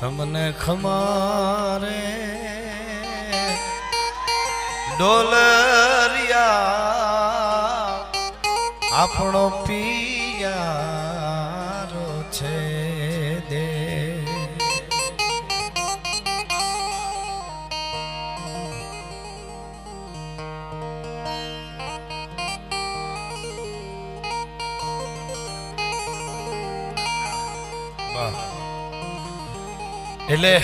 તમને ખમારે ડોલરિયા આપણો પિયારો એટલે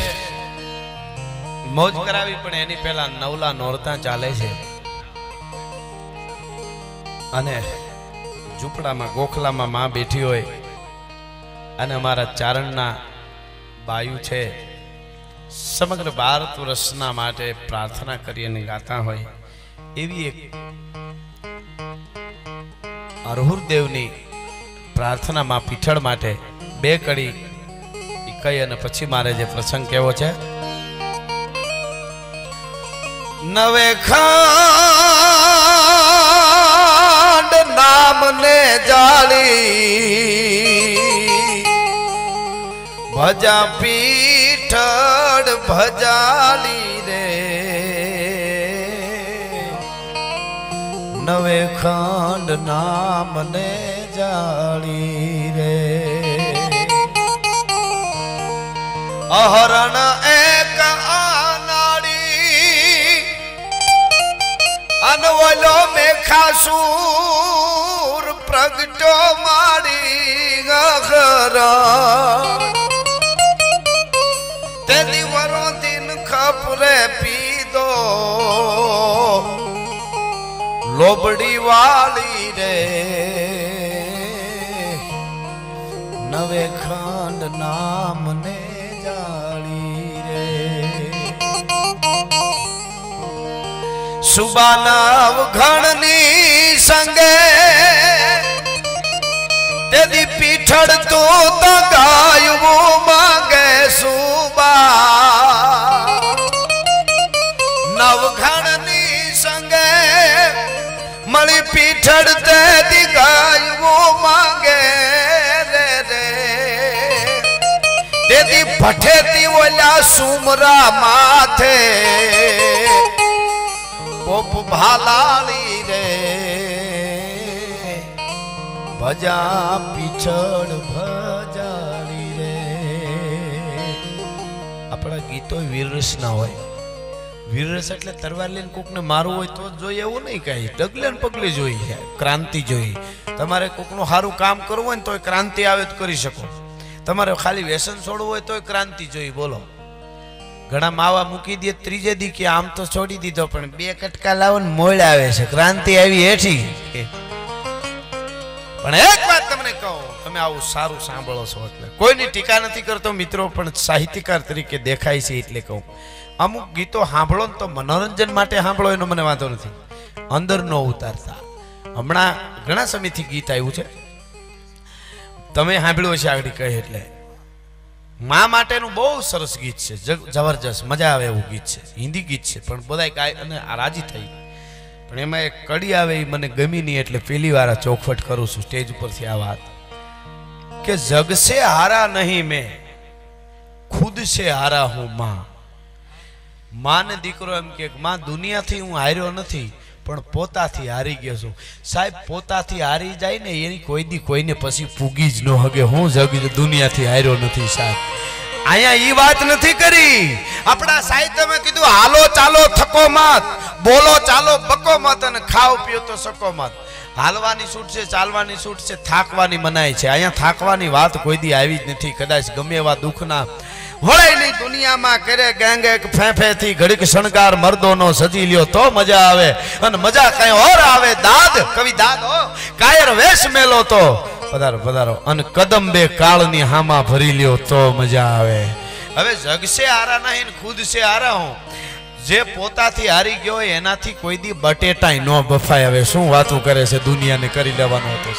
મોજ કરાવી, પણ એની પહેલા નવલા નોરતા ચાલે છે. અને ઝૂંપડામાં, ગોખલામાં માં બેઠી હોય અને અમારા ચારણના બાયુ છે, સમગ્ર ભારત વર્ષના માટે પ્રાર્થના કરી અને ગાતા હોય, એવી એક અરહુર દેવની પ્રાર્થનામાં પીઠળ માટે બે કડી કહી અને પછી મારે જે પ્રસંગ કેવો છે? નવે ખાંડ નામને જાળી, ભજા પીઠળ ભજાલી રે. નવે ખાંડ નામને જાળી રે અહરણ એક આનાડી. અનવલો મેખાસુર પ્રગટો માડી ગખરણ તેની વરો દિન ખપરે પીદો લોબડી વાળી રે. નવે ખંડ નામને સુબાનવ ઘણની સંગે. તેદી પીઠળ તો ગાયવું માંગે સુબા. નવઘણની સંગે મળી પીઠળ તેદી ગાયવું માંગે રે રે. તેદી ભઠેતી ઓલા સુમરા માથે. પોપ ભાલાલી રે. ભજા પીછળ ભજાલી રે. આપણા ગીતો વિરસ ના હોય. વીરરસ એટલે તરવાર લઈને કોકને મારવું હોય તો જોઈએ, એવું નહીં કઈ. ડગલે ને પગલે જોઈએ, ક્રાંતિ જોઈએ. તમારે કોકનું સારું કામ કરવું હોય ને તોય ક્રાંતિ આવે તો કરી શકો. તમારે ખાલી વ્યસન છોડવું હોય તોય ક્રાંતિ જોઈએ, બોલો. ઘણા માવા મૂકી દે, ત્રીજે દી કે આમ તો છોડી દીધો, પણ બે કટકા લાવો ને મોડ આવે છે. ક્રાંતિ આવી હેઠી. પણ એક વાત તમને કહું, તમે આવું સારું સાંભળો છો એટલે. કોઈની ટીકા નથી કરતો મિત્રો, પણ સાહિત્યકાર તરીકે દેખાય છે એટલે કહું. અમુક ગીતો સાંભળો ને તો મનોરંજન માટે સાંભળો, એનો મને વાંધો નથી. અંદર ન ઉતારતા. હમણાં ઘણા સમયથી ગીત આવ્યું છે. તમે સાંભળ્યું હશે આગળ કહે એટલે. મા માટેનું બહુ સરસ ગીત છે. જબરજસ્ત, મજા આવે એવું ગીત છે. હિન્દી ગીત છે, પણ બધા ગાય અને રાજી થઈ. પણ એમાં એક કડી આવે એ મને ગમી નહીં એટલે પેલી વાર ચોખવટ કરું છું સ્ટેજ ઉપરથી આ વાત. કે જગ હારા નહીં મેં ખુદ છે હારા હું માં. માને દીકરો એમ કે, માં, દુનિયાથી હું હાર્યો નથી. પણ પોતાથી હારી ગયો છું. સાહેબ, પોતાથી હારી જાય ને એની કોઈ દી કોઈને પછી પૂગી જ ન હગે. હું જગ દુનિયાથી હાર્યો નથી સાહેબ. અહીંયા એ વાત નથી કરી. આપણા સાહિત્યમાં કીધું, હાલો ચાલો, થકો મત. બોલો ચાલો, બકો મત અને ખાઓ પીઓ તો સકો મત. હાલવાની છૂટ છે, ચાલવાની છૂટ છે, થાકવાની મનાય છે. અહીંયા થાકવાની વાત કોઈ દી આવી જ નથી. કદાચ ગમે એવા દુઃખના વળાઈની દુનિયામાં કરે ગેંગે ફેંફેથી ઘડીક શણગાર મર્દોનો સજી લ્યો તો મજા આવે. અને મજા કઈ ઓર આવે દાદ. કવિ દાદ કાયર વેશ મેલો તો. પધારો પધારો. અને કદમ બે કાળની હામાં ભરી લ્યો તો મજા આવે. હવે જગશે આરા નહીં ખુદ છે આરા હું. જે પોતાથી હારી ગયો હોય એનાથી કોઈ દી બટેટાય ન બફાય. હવે શું વાતું કરે છે? દુનિયાને કરી લેવાનું હતું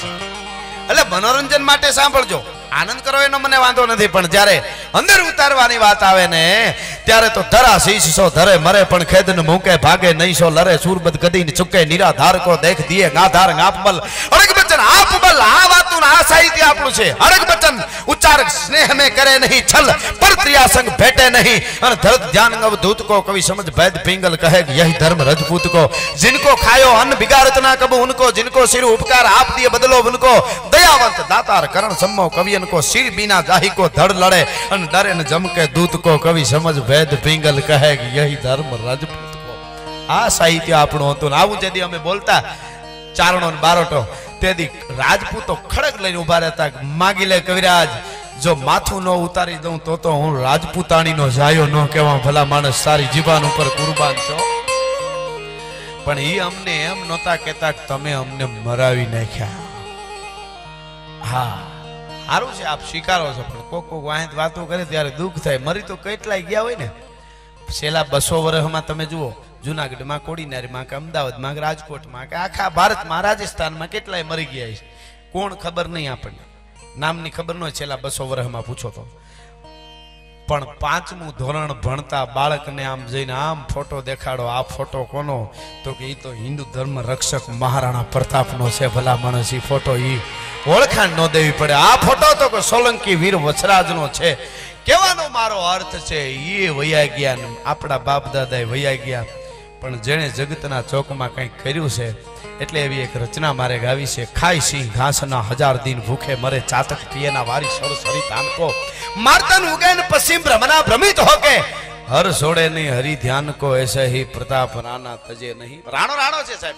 એટલે મનોરંજન માટે સાંભળજો. આનંદ કરો એનો મને વાંધો નથી પણ જ્યારે અંદર ઉતારવાની વાત આવે ને ત્યારે તો ધરા શીશ સો ધરે મરે પણ ખેદ ને મૂકે ભાગે નહીં સો લરે સુરબદ ગદી ને ચુકે નિરાધાર કો દેખ દિયે ગાધાર ગાપબલ અડગ બચન આપબલ આ વાતું પણ આ સાહિત્ય આપણું છે હરક બચન ઉચ્ચાર સ્નેહ में કરે નહીં છલ પર પ્રિયા સંગ ભેટે નહીં અને ધરત ધ્યાન અવધૂત को कवि समझ वैद पिंगल कहे कि यही धर्म रजपूत को जिनको खायो अन्न बिगाड़त ना कबू उनको जिनको सिर उपकार आप दिए बदलो उनको दयावंत दातार करण सम्मो कवियन કો સિર બીના જાહી કો ધડ લડે અને ડરે ને જમકે દૂત કો કવિ સમજ ભેદ પિંગલ કહે કે યહી ધર્મ રાજપૂત કો આ સાહિત્ય આપણું હતું ને આવું જેથી અમે બોલતા ચારણો ને બારોટો તેથી રાજપૂતો ખડક લઈને ઊભા રહેતા માગી લે કવિરાજ, જો માથું ન ઉતારી દઉં તો તો હું રાજપૂતાણી નો જાયો ન કેવા ભલા માણસ સારી જીવાન ઉપર કુરબાન છો. પણ એ અમને એમ નહોતા કેતા તમે અમને મરાવી નાખ્યા. હા. સારું છે, આપ સ્વીકારો છો, પણ કોક કોક વાંહે વાતો કરે ત્યારે દુઃખ થાય. મરી તો કેટલાય ગયા હોય ને? છેલ્લા બસો વર્ષમાં તમે જુઓ, જુનાગઢમાં કોડીનારીમાં કે અમદાવાદમાં કે રાજકોટમાં કે આખા ભારતમાં, રાજસ્થાનમાં કેટલાય મરી ગયા છે. કોણ ખબર નહીં આપણને? નામની ખબર ન છેલ્લા બસો વર્ષમાં પૂછો તો. પણ પાંચમું ધોરણ ભણતા બાળકને આમ જઈને આમ ફોટો દેખાડો, આ ફોટો કોનો? તો કે એ તો હિન્દુ ધર્મ રક્ષક મહારાણા પ્રતાપનો છે ભલા માણસ એ ફોટો એ ઓળખાણ ન દેવી પડે. આ ફોટો તો કે સોલંકી વીર વછરાજનો છે. કહેવાનો મારો અર્થ છે એ વૈયા ગયા આપણા બાપ દાદાએ વૈયા ગયા. પણ જેણે જગતના ચોકમાં કંઈક કર્યું છે, એટલે એવી એક રચના મારે ગાવી છે. ખાય સિંહ ઘાસના હજાર દિન ભૂખે મરે, ચાતક પિયેના વારી સર સરી તાનકો ઉગેન ને પશ્ચિમ ભ્રમના ભ્રમિત હોકે. હર છોડે નહીં, હરિ ધ્યાન કો એસે હી, પ્રતાપ રાણા તજે નહીં. રાણો રાણો છે સાહેબ.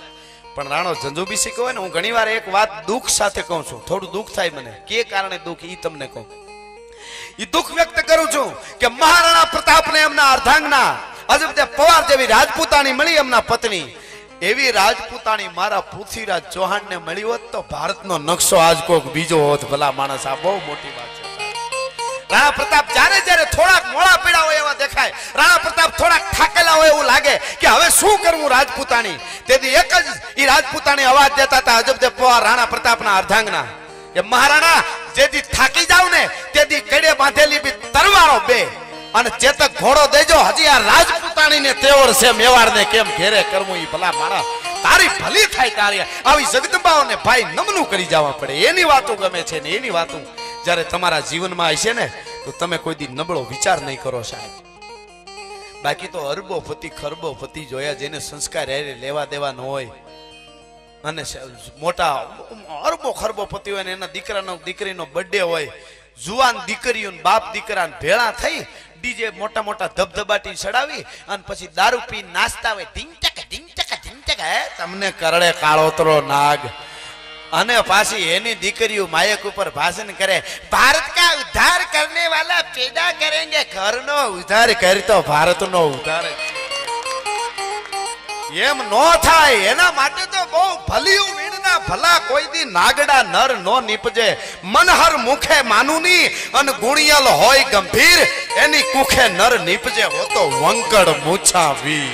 પણ રાણો જંજુબી કહો ને, હું ઘણીવાર એક વાત દુઃખ સાથે કહું છું. થોડું દુઃખ થાય મને. કે કારણે દુઃખ, ઈ તમને કહું. ઈ દુઃખ વ્યક્ત કરું છું કે મહારાણા પ્રતાપને એમના અર્ધાંગના, અજબ પવાર જેવી રાજપૂતાણી મળી એમના પત્ની. એવી રાજપૂતાણી મારા પૃથ્વીરાજ ચૌહાણને મળી હોત તો ભારતનો નકશો આજ કોક બીજો હોત. ભલા માણસ, આ બહુ મોટી વાત છે. રાણા પ્રતાપ જ્યારે જ્યારે થોડાક મોડા પીડા હોય એવા દેખાય. રાણા પ્રતાપ થોડાક થાકેલા હોય એવું લાગે કે હવે શું કરવું રાજપૂતાણી? તેથી એક જ એ રાજપૂતાણી અવાજ દેતા હતા અજબદેવ પવાર રાણા પ્રતાપના અર્ધાંગના. કે મહારાણા, જેથી થાકી જાવ ને, તેથી કડે બાંધેલી બી તરવારો બે. અને ચેતક ઘોડો દેજો, હજી આ રાજપૂતાણીને તેવર છે મેવાડને કેમ ઘેરે કરવું એ ભલા મારા તારી ભલી થાય તારી. આવી જગદંબાઓને ભાઈ નમનું કરી જવા પડે. એની વાતો ગમે છે ને એની વાતો. જ્યારે તમારા જીવનમાં હશે ને, તો તમે કોઈ દી નબળો વિચાર નહીં કરો સાહેબ. બાકી તો અરબો પતિ ખરબો પતિ જોયા જેને સંસ્કાર લેવા દેવા ન હોય. અને મોટા અરબો ખરબો પતિ હોય ને એના દીકરાનો, દીકરીનો બર્થડે હોય. જુવાન દીકરીઓ બાપ દીકરા ભેળા થઈ ડીજે મોટા મોટા ધબધબાટી ચડાવી અને પછી દારૂ પી નાસ્તા હોય. ઢીંચક ઢીંચક ઢીંચક હે, તમને કરડે કાળોતરો નાગ. અને પાછી એની દીકરીઓ માયક ઉપર ભાષણ કરે, ભારત કા ઉદ્ધાર કરને વાલા પેદા કરેંગે, ઘરનો ઉદ્ધાર કરતો ભારતનો ઉદ્ધાર. એમ નો થાય, એના માટે તો બહુ ભલિયું વીણના ભલા કોઈ દી નાગડા નર નો નીપજે. મનહર મુખે માનુની અને ગુણિયલ હોય ગંભીર, એની કુખે નર નીપજે. હોતો વંકડ મૂછા વી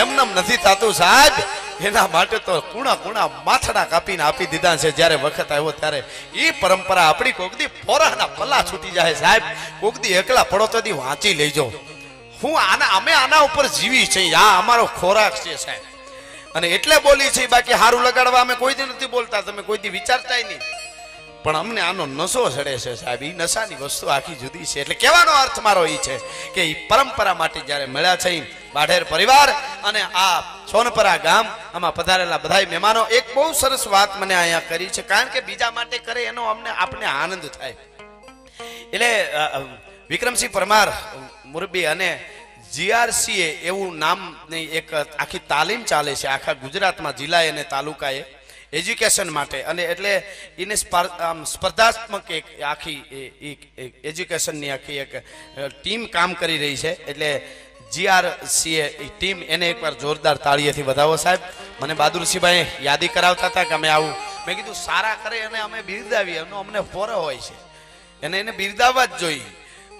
એમનેમ નથી થતું સાહેબ એના માટે તો કુણા કુણા માથડા કાપીને આપી દીધા છે. જ્યારે વખત આવ્યો ત્યારે એ પરંપરા આપણી કોકદી ફોરાના પલ્લા છૂટી જાય સાહેબ. કોકદી એકલા પડો તો વાંચી લેજો. હું આના અમે આના ઉપર જીવી છીએ આ અમારો ખોરાક છે સાહેબ. અને એટલે બોલી છે, બાકી હારું લગાડવા અમે કોઈ દી નથી બોલતા. તમે કોઈ દી વિચારતાય નહીં. પણ અમને આનો નશો ચડે છે સાહેબ. એ નશાની વસ્તુ આખી જુદી છે. એટલે કહેવાનો અર્થ મારો એ છે કે એ પરંપરા માટે જ્યારે મળ્યા છે બાઢેર પરિવાર અને આ સોનપરા ગામ, આમાં પધારેલા બધાય મહેમાનો, એક બહુ સરસ વાત મને અહીંયા કરી છે, કારણ કે બીજા માટે કરે એનો અમને આપણે આનંદ થાય. એટલે વિક્રમસિંહ પરમાર, મુરબી અને જીઆરસીએ એવું નામની એક આખી તાલીમ ચાલે છે, આખા ગુજરાતમાં જિલ્લાએ અને તાલુકાએ, એજ્યુકેશન માટે. અને એટલે એને આમ સ્પર્ધાત્મક એક આખી એજ્યુકેશનની આખી એક ટીમ કામ કરી રહી છે. એટલે જીઆરસીએ ટીમ એને એકવાર જોરદાર તાળીએથી વધાવો સાહેબ. મને બહાદુરસિંહભાઈ યાદી કરાવતા હતા કે અમે આવું. મેં કીધું, સારા કરે અને અમે બિરદાવીએ. એનો અમને ફોરો હોય છે. એને એને બિરદાવવા જ જોઈએ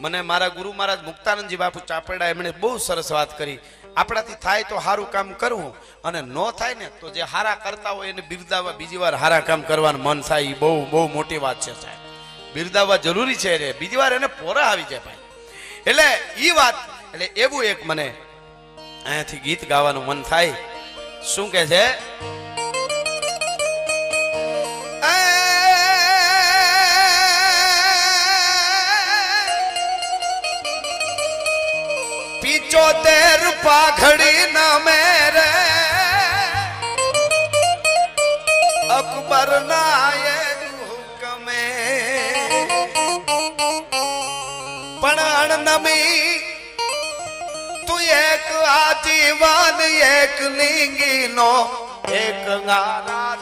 મને મારા ગુરુ મહારાજ મુક્તાનંદજી બાપુ ચાપડા એમણે બહુ સરસ વાત કરી. આપણાથી થાય તો સારું કામ કરવું. અને ન થાય ને તો જે હારા કરતા હોય એને બિરદાવવા, બીજી વાર હારા કામ કરવાનું મન થાય. એ બહુ બહુ મોટી વાત છે સાહેબ. બિરદાવવા જરૂરી છે રે. બીજી વાર એને પોરા આવી જાય ભાઈ. એટલે એ વાત એટલે એવું એક મને અહીંયાથી ગીત ગાવાનું મન થાય. શું કે છે? પિચોતેર પાઘડી ના મેરે અકબર ના વાન એક લિંગીનો એક ગારા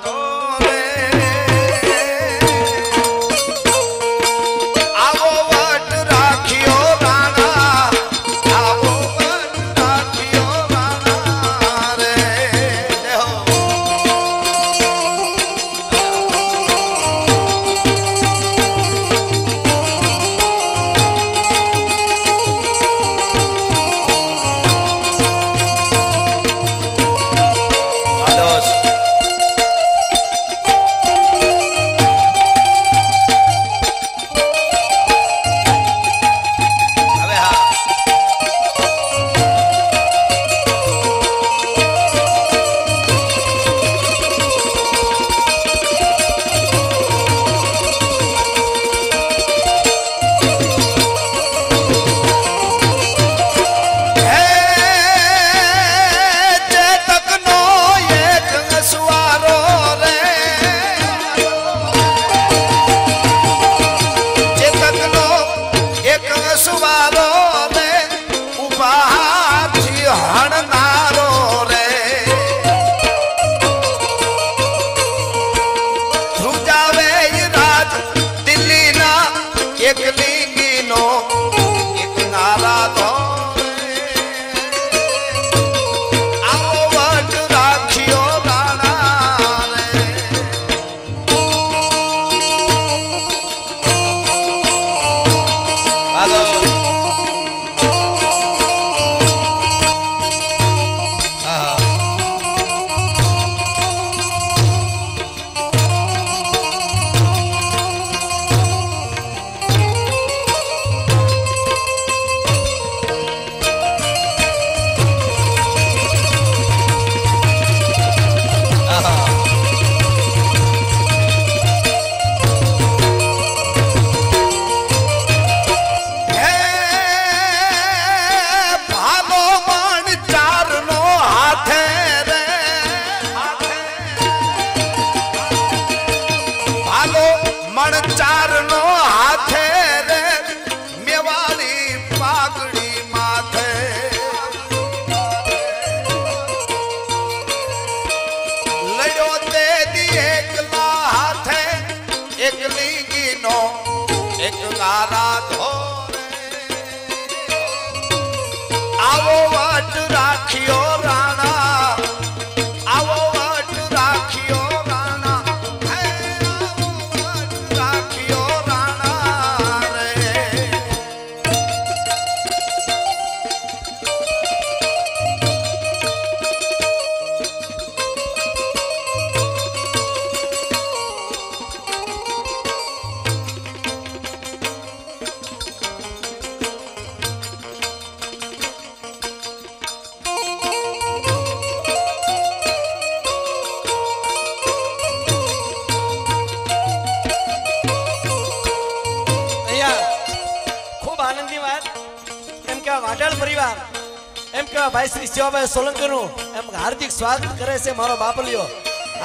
ભાઈ શ્રી શિવાભાઈ સોલંકીનું એમ હાર્દિક સ્વાગત કરે છે મારો બાપલિયો.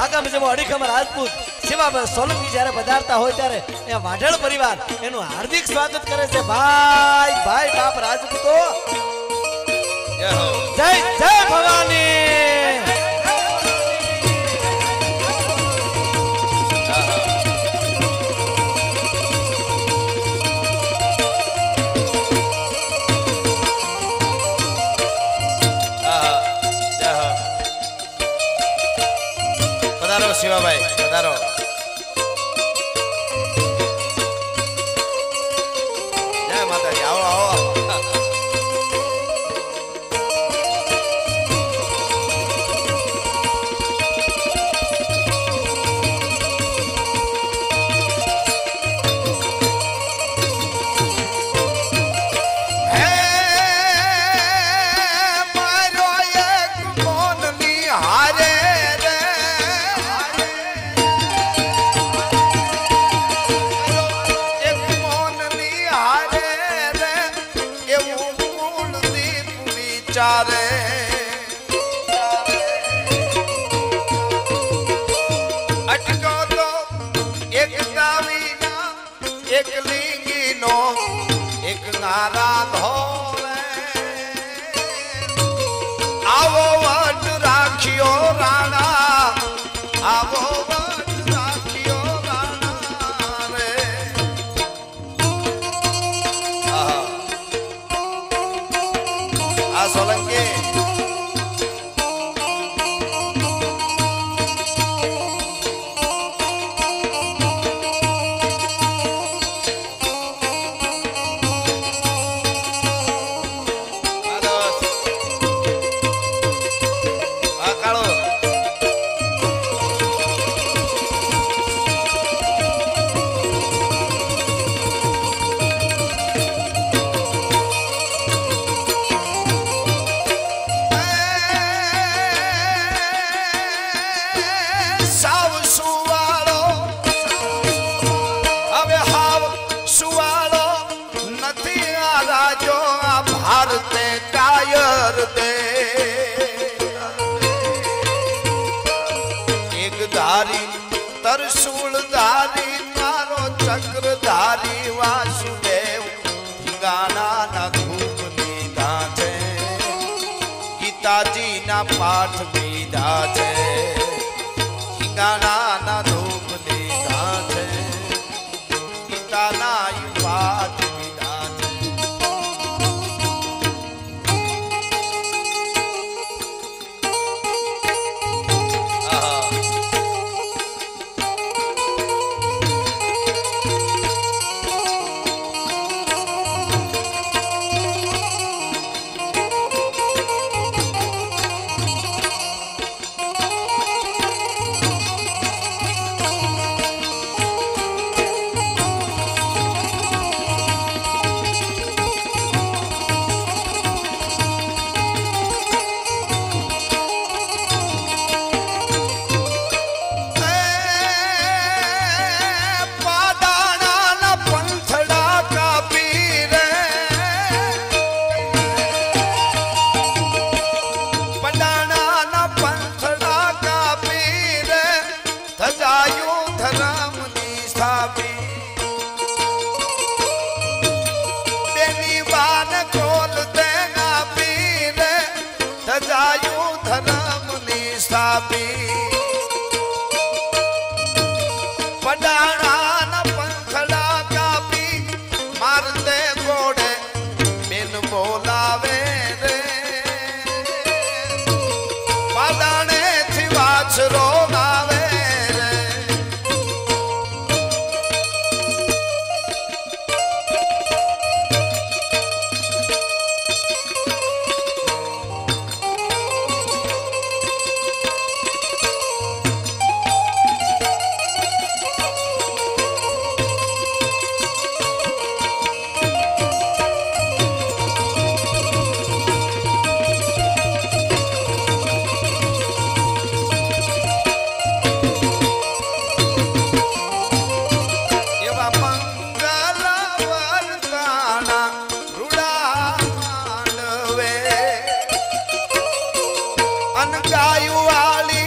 આગામી જેવો અડીખમ રાજપૂત શિવાભાઈ સોલંકી જયારે પધારતા હોય ત્યારે એ વાઢેળ પરિવાર એનું હાર્દિક સ્વાગત કરે છે. ભાઈ ભાઈ બાપ રાજપૂતો. જય જય ભવાની. ત્રશુળધારી તારો ચક્રધારી વાસુદેવ ગાના ના ખૂબ લીધા છે ગીતાજીના પાઠ લીધા છે. અન ગાયું વાળી